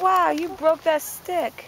Wow, you broke that stick.